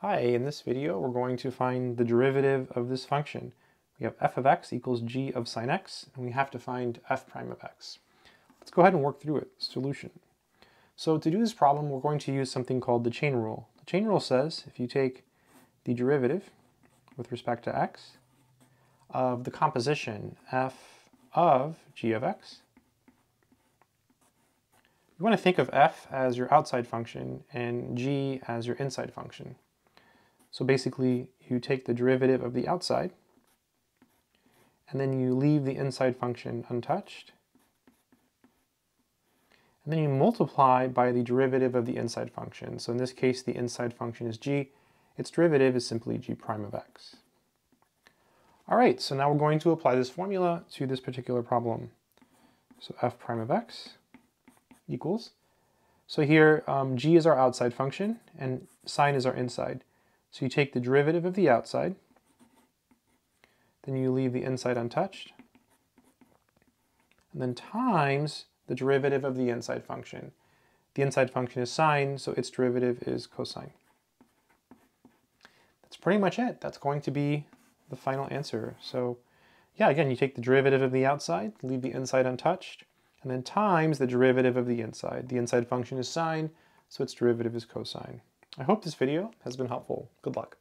Hi, in this video we're going to find the derivative of this function. We have f of x equals g of sine x, and we have to find f prime of x. Let's go ahead and work through it. Solution. So to do this problem, we're going to use something called the chain rule. The chain rule says if you take the derivative with respect to x of the composition f of g of x, you want to think of f as your outside function and g as your inside function. So basically, you take the derivative of the outside, and then you leave the inside function untouched, and then you multiply by the derivative of the inside function. So in this case, the inside function is g. Its derivative is simply g prime of x. All right, so now we're going to apply this formula to this particular problem. So f prime of x equals, so here um, g is our outside function and sine is our inside. So you take the derivative of the outside, then you leave the inside untouched, and then times the derivative of the inside function. The inside function is sine, so its derivative is cosine. That's pretty much it. That's going to be the final answer. So yeah, again, you take the derivative of the outside, leave the inside untouched, and then times the derivative of the inside. The inside function is sine, so its derivative is cosine. I hope this video has been helpful. Good luck.